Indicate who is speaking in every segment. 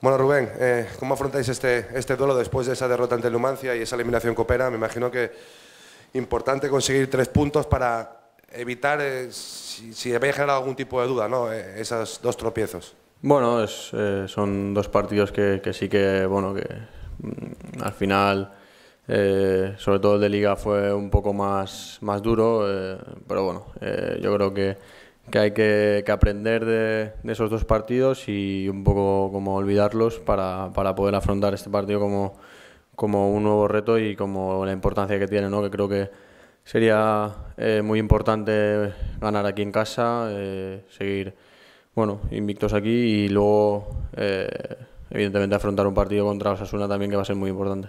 Speaker 1: Bueno, Rubén, eh, ¿cómo afrontáis este, este duelo después de esa derrota ante Numancia y esa eliminación copera? Me imagino que importante conseguir tres puntos para evitar, eh, si, si había generado algún tipo de duda, ¿no? Eh, esos dos tropiezos.
Speaker 2: Bueno, es, eh, son dos partidos que, que, sí que, bueno, que mm, al final, eh, sobre todo el de Liga fue un poco más, más duro, pero bueno, yo creo que que hay que, que aprender de, esos dos partidos y un poco como olvidarlos para, para poder afrontar este partido como, como, un nuevo reto y como la importancia que tiene, ¿no? que creo que sería eh, muy importante ganar aquí en casa, eh, seguir bueno, invictos aquí y luego eh, evidentemente afrontar un partido contra Osasuna también que va a ser muy importante.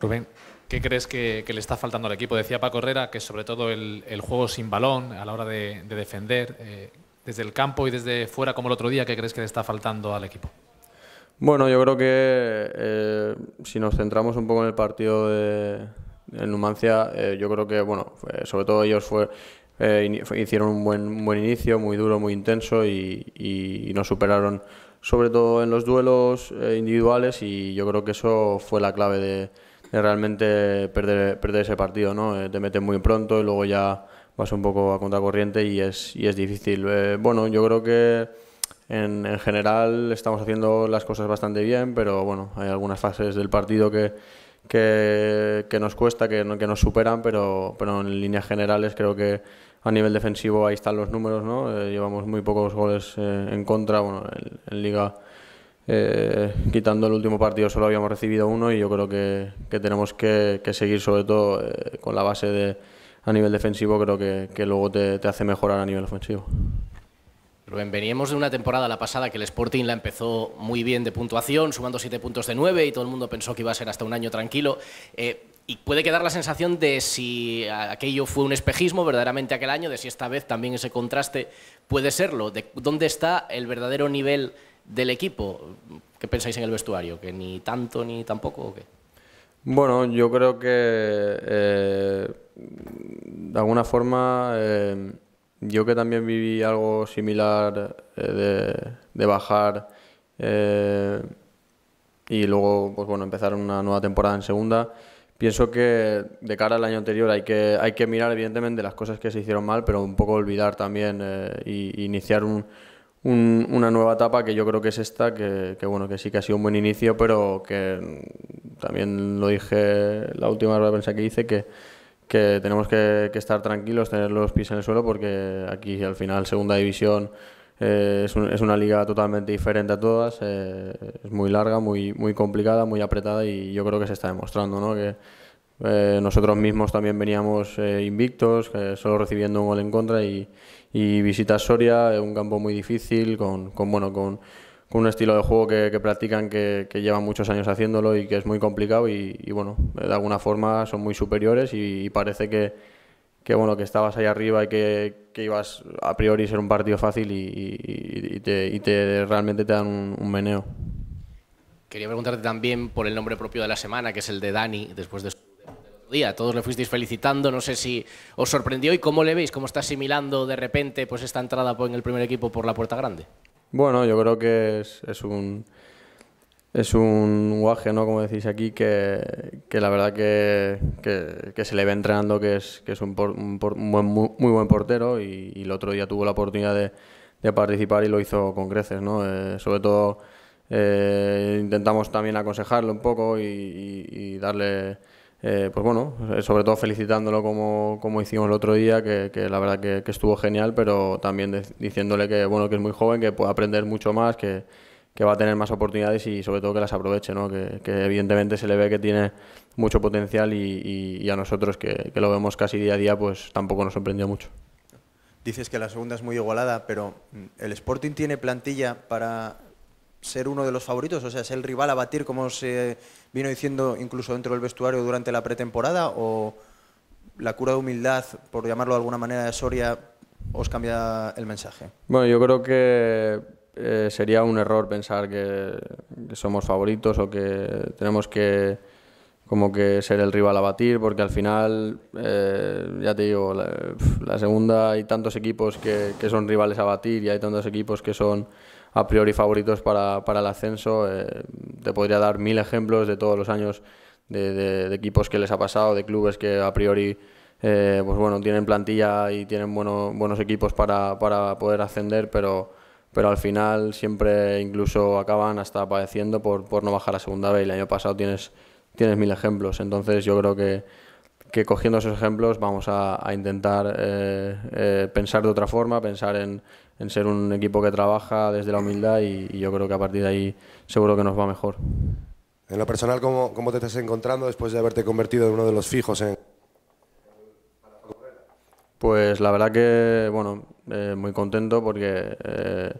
Speaker 3: Rubén. ¿Qué crees que, le está faltando al equipo? Decía Paco Herrera que sobre todo el, juego sin balón a la hora de, de defender, eh, desde el campo y desde fuera como el otro día, ¿qué crees que le está faltando al equipo?
Speaker 2: Bueno, yo creo que eh, si nos centramos un poco en el partido de, Numancia, eh, yo creo que, bueno, sobre todo ellos fue, hicieron un buen, buen inicio, muy duro, muy intenso y, nos superaron sobre todo en los duelos individuales y yo creo que eso fue la clave de realmente perder, perder ese partido, ¿no? Eh, te meten muy pronto y luego ya vas un poco a contracorriente y es, y es difícil. Eh, bueno, yo creo que en, en, general estamos haciendo las cosas bastante bien, pero bueno, hay algunas fases del partido que, que, nos cuesta, que, que nos superan, pero, pero en líneas generales creo que a nivel defensivo ahí están los números, ¿no? Eh, llevamos muy pocos goles en contra, bueno, en, en Liga eh, quitando el último partido solo habíamos recibido uno y yo creo que, tenemos que, seguir sobre todo eh, con la base de a nivel defensivo creo que, luego te, te, hace mejorar a nivel ofensivo.
Speaker 4: Rubén, veníamos de una temporada la pasada que el Sporting la empezó muy bien de puntuación, sumando siete puntos de nueve y todo el mundo pensó que iba a ser hasta un año tranquilo. Eh, y puede quedar la sensación de si aquello fue un espejismo verdaderamente aquel año, de si esta vez también ese contraste puede serlo, de dónde está el verdadero nivel del equipo, ¿qué pensáis en el vestuario? ¿Que ni tanto ni tampoco o qué?
Speaker 2: Bueno, yo creo que eh, de alguna forma eh, yo que también viví algo similar eh, de, de, bajar y luego pues bueno empezar una nueva temporada en segunda. Pienso que de cara al año anterior hay que, hay que mirar evidentemente las cosas que se hicieron mal, pero un poco olvidar también y iniciar un, un, una nueva etapa que yo creo que es esta, que, que, bueno, que sí que ha sido un buen inicio, pero que también lo dije la última rueda que hice, que, tenemos que, estar tranquilos, tener los pies en el suelo, porque aquí al final segunda división eh, es, una liga totalmente diferente a todas, eh, es muy larga, muy, muy complicada, muy apretada y yo creo que se está demostrando, ¿no? Que, eh, nosotros mismos también veníamos eh, invictos, eh, solo recibiendo un gol en contra y, y visita Soria, un campo muy difícil, con, con bueno, con, con, un estilo de juego que, practican que, llevan muchos años haciéndolo y que es muy complicado y, bueno, de alguna forma son muy superiores y, parece que, que, bueno, que estabas ahí arriba y que, ibas a priori ser un partido fácil y, te, te realmente te dan un meneo.
Speaker 4: Quería preguntarte también por el nombre propio de la semana, que es el de Dani, después de día. Todos le fuisteis felicitando, no sé si os sorprendió y cómo le veis, cómo está asimilando de repente pues esta entrada en el primer equipo por la puerta grande.
Speaker 2: Bueno, yo creo que es, es un es un guaje, ¿no? Como decís aquí, que, que la verdad que, que, se le ve entrenando que es, que es un, por, un, por, un buen, muy, muy, buen portero y, el otro día tuvo la oportunidad de, de participar y lo hizo con creces, ¿no? Eh, sobre todo eh, intentamos también aconsejarlo un poco y darle eh, pues bueno, eh, sobre todo felicitándolo como, como hicimos el otro día, que, la verdad que, estuvo genial, pero también diciéndole que, bueno, que es muy joven, que puede aprender mucho más, que, que va a tener más oportunidades y sobre todo que las aproveche, ¿no? que, evidentemente se le ve que tiene mucho potencial y, y, y a nosotros que, que, lo vemos casi día a día, pues tampoco nos sorprendió mucho.
Speaker 5: Dices que la segunda es muy igualada, pero ¿el Sporting tiene plantilla para ser uno de los favoritos? O sea, ¿es el rival a batir como se vino diciendo incluso dentro del vestuario durante la pretemporada? ¿O la cura de humildad, por llamarlo de alguna manera, de Soria os cambia el mensaje?
Speaker 2: Bueno, yo creo que eh, sería un error pensar que, somos favoritos o que tenemos que como que ser el rival a batir, porque al final, eh, ya te digo, la, la, segunda hay tantos equipos que, que son rivales a batir y hay tantos equipos que son a priori favoritos para, para el ascenso. te podría dar mil ejemplos de todos los años de, equipos que les ha pasado, de clubes que a priori pues bueno, tienen plantilla y tienen bueno, buenos equipos para, para poder ascender, pero pero al final siempre incluso acaban hasta padeciendo por, por no bajar a segunda vez. El año pasado tienes, tienes mil ejemplos, entonces yo creo que, que cogiendo esos ejemplos vamos a, intentar eh, eh, pensar de otra forma, pensar en, en, ser un equipo que trabaja desde la humildad y, y, yo creo que a partir de ahí seguro que nos va mejor.
Speaker 1: En lo personal, ¿cómo, cómo te estás encontrando después de haberte convertido en uno de los fijos en,
Speaker 2: pues la verdad que, bueno, eh, muy contento porque eh,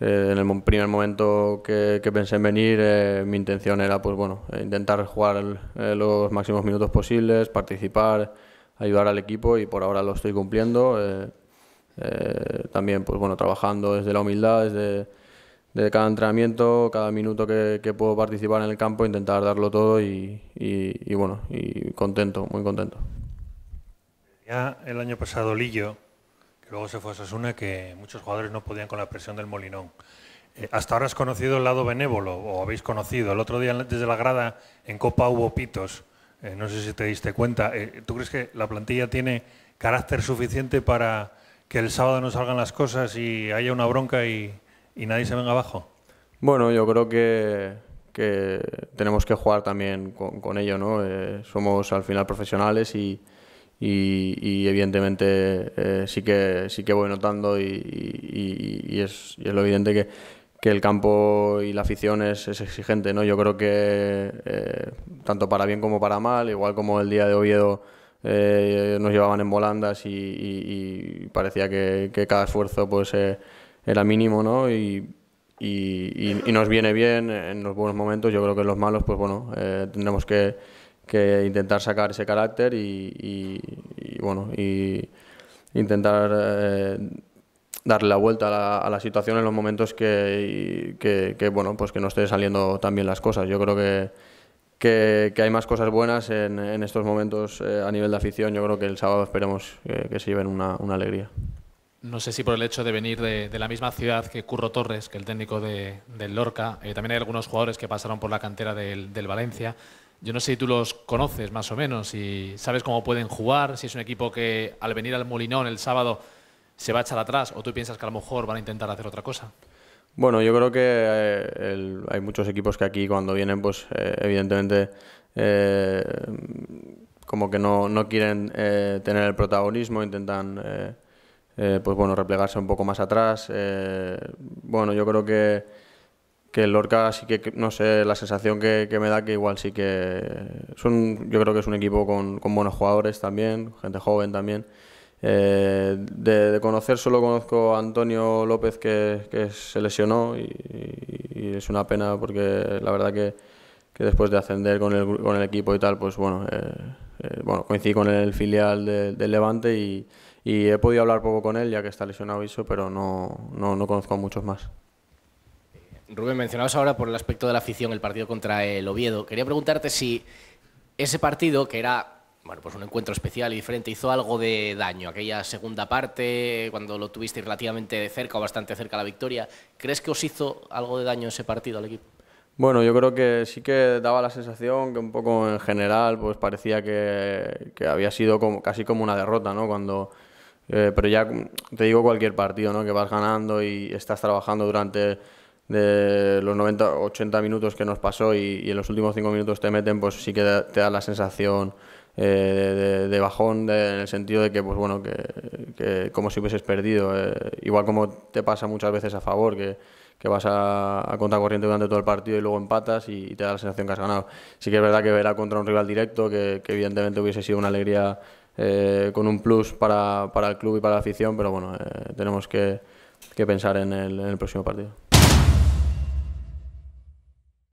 Speaker 2: eh, en el primer momento que, pensé en venir, mi intención era, pues bueno, intentar jugar los máximos minutos posibles, participar, ayudar al equipo y por ahora lo estoy cumpliendo. También, pues bueno, trabajando desde la humildad, desde, cada entrenamiento, cada minuto que, puedo participar en el campo, intentar darlo todo y, y bueno, y contento, muy contento.
Speaker 6: Ya el año pasado Lillo, que luego se fue a Sasuna, que muchos jugadores no podían con la presión del Molinón. Eh, hasta ahora has conocido el lado benévolo, o habéis conocido. El otro día desde la grada en Copa hubo pitos. Eh, no sé si te diste cuenta. Eh, ¿Tú crees que la plantilla tiene carácter suficiente para que el sábado no salgan las cosas y haya una bronca y, nadie se venga abajo?
Speaker 2: Bueno, yo creo que, que tenemos que jugar también con, ello, ¿no? somos al final profesionales y, evidentemente eh, sí, que, sí que voy notando y, es, lo evidente que, que, el campo y la afición es, exigente. ¿no? Yo creo que eh, tanto para bien como para mal, igual como el día de Oviedo eh, nos llevaban en volandas y, parecía que, cada esfuerzo pues era mínimo ¿no? y, nos viene bien en los buenos momentos. Yo creo que en los malos pues bueno tendremos que intentar sacar ese carácter y, bueno y intentar eh, darle la vuelta a la, situación en los momentos que, bueno pues que no esté saliendo tan bien las cosas yo creo que que, hay más cosas buenas en, estos momentos eh, a nivel de afición yo creo que el sábado esperemos que se lleven una, alegría
Speaker 3: no sé si por el hecho de venir de, la misma ciudad que Curro Torres, que el técnico de, del Lorca, eh, también hay algunos jugadores que pasaron por la cantera del, del Valencia. Yo no sé si tú los conoces más o menos y sabes cómo pueden jugar, si es un equipo que al venir al Molinón el sábado se va a echar atrás o tú piensas que a lo mejor van a intentar hacer otra cosa.
Speaker 2: Bueno, yo creo que eh, hay muchos equipos que aquí cuando vienen, pues eh, evidentemente eh, como que no, no quieren tener el protagonismo, intentan pues bueno replegarse un poco más atrás. bueno, yo creo que que el Lorca sí que, no sé, la sensación que, me da que igual sí que son, yo creo que es un equipo con, con buenos jugadores también, gente joven también. Eh, de, conocer solo conozco a Antonio López que, se lesionó y, es una pena porque la verdad que, después de ascender con el, con el, equipo y tal, pues bueno, eh, eh, bueno coincidí con el filial del Levante y, y, he podido hablar poco con él ya que está lesionado eso, pero no, no, no conozco a muchos más.
Speaker 4: Rubén, mencionabas ahora por el aspecto de la afición el partido contra el Oviedo. Quería preguntarte si ese partido, que era bueno, pues un encuentro especial y diferente, hizo algo de daño. Aquella segunda parte, cuando lo tuviste relativamente de cerca o bastante cerca la victoria, ¿crees que os hizo algo de daño ese partido al equipo?
Speaker 2: Bueno, yo creo que sí que daba la sensación que un poco en general pues parecía que, había sido como, casi como una derrota, ¿no? Cuando, eh, pero ya te digo cualquier partido, ¿no? Que vas ganando y estás trabajando durante de los 90, 80 minutos que nos pasó y, en los últimos 5 minutos te meten, pues sí que te da la sensación eh, de, bajón en el sentido de que, pues bueno, que, como si hubieses perdido. Eh, igual como te pasa muchas veces a favor, que, que vas a, a contracorriente durante todo el partido y luego empatas y, te da la sensación que has ganado. Sí que es verdad que era contra un rival directo, que, evidentemente hubiese sido una alegría eh, con un plus para, para, el club y para la afición, pero bueno, tenemos que, pensar en el próximo partido.